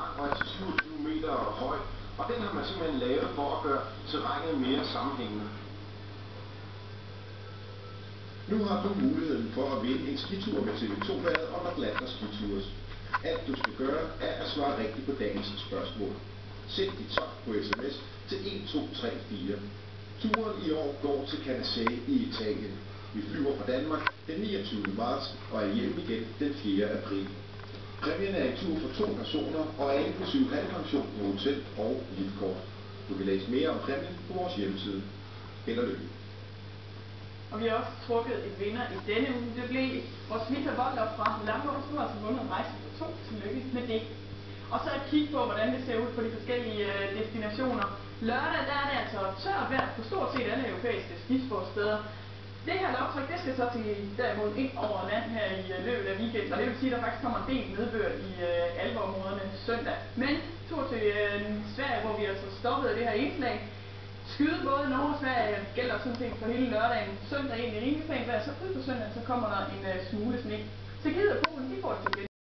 lang og er til 27 meter høj, og den har man simpelthen lavet for at gøre terrænet mere sammenhængende. Nu har du muligheden for at vinde en skitur med TV2-været og Nordlander Skitours. Alt du skal gøre er at svare rigtigt på dagens spørgsmål. Send dit svar på sms til 1234. Turen i år går til Canazei i Italien. Vi flyver fra Danmark den 29. marts og er hjemme igen den 4. april. Præmien er en tur for to personer og er inklusiv halvpension på hotel og liftkort. Du kan læse mere om præmien på vores hjemmeside. Held og lykke. Og vi har også trukket et vinder i denne uge. Det blev vores Vita Voldler fra Langås. som har altså vundet en rejse på to. Tillykke med det. Og så et kig på, hvordan det ser ud på de forskellige øh, destinationer. Lørdag der er det altså tør vejr på stort set alle europæiske skisportsteder. Det her lavtryk, det skal så til derimod ind over land her i øh, løbet af weekenden, og det vil sige, at der faktisk kommer en del nedbør i øh, alvorområderne søndag. Men tur til øh, Sverige, hvor vi altså stoppede det her indslag. Skyde både Norge og Sverige øh, gælder sådan set for hele lørdagen. Søndag egentlig rimelig pænt vejr, så ud på søndag, så kommer der en øh, smule sne. Så gider Polen, de får det til